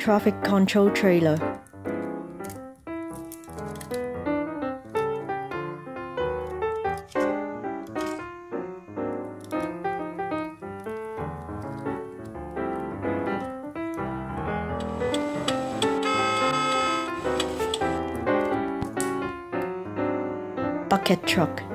Traffic control trailer. Bucket truck.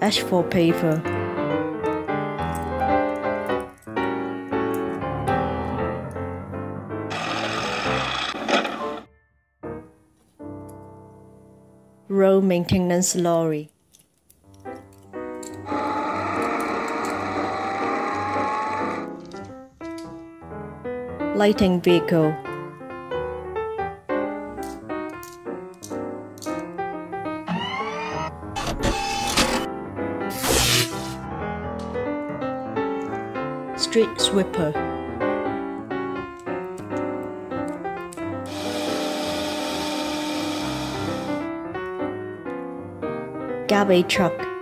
Asphalt paver. Road maintenance lorry. Lighting vehicle. Street sweeper. Garbage truck.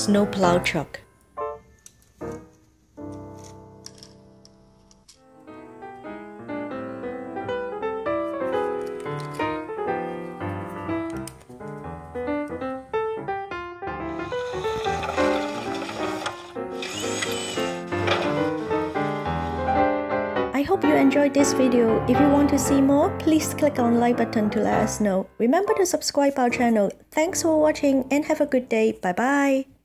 Snowplow truck. I hope you enjoyed this video. If you want to see more, please click on like button to let us know. Remember to subscribe our channel. Thanks for watching and have a good day. Bye bye.